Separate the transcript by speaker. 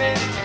Speaker 1: amen